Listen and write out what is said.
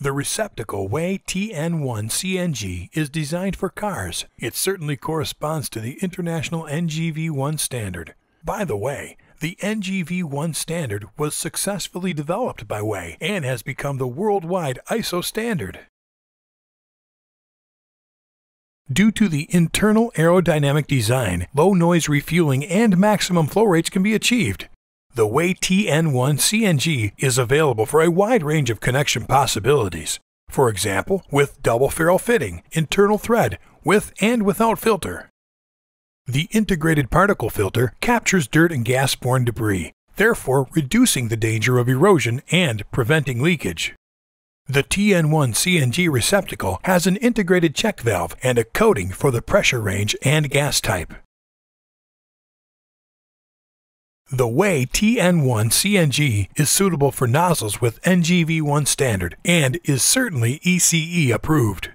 The receptacle WEH TN1 CNG is designed for cars. It certainly corresponds to the international NGV1 standard. By the way, the NGV1 standard was successfully developed by WEH and has become the worldwide ISO standard. Due to the internal aerodynamic design, low noise refueling and maximum flow rates can be achieved. The WEH TN1 CNG is available for a wide range of connection possibilities. For example, with double ferrule fitting, internal thread, with and without filter. The integrated particle filter captures dirt and gas-borne debris, therefore reducing the danger of erosion and preventing leakage. The TN1 CNG receptacle has an integrated check valve and a coding for the pressure range and gas type. The WEH TN1 CNG is suitable for nozzles with NGV1 standard and is certainly ECE approved.